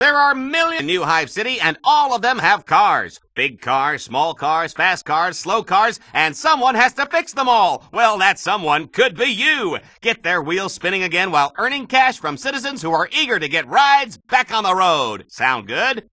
There are millions in New Hive City, and all of them have cars. Big cars, small cars, fast cars, slow cars, and someone has to fix them all. Well, that someone could be you. Get their wheels spinning again while earning cash from citizens who are eager to get rides back on the road. Sound good?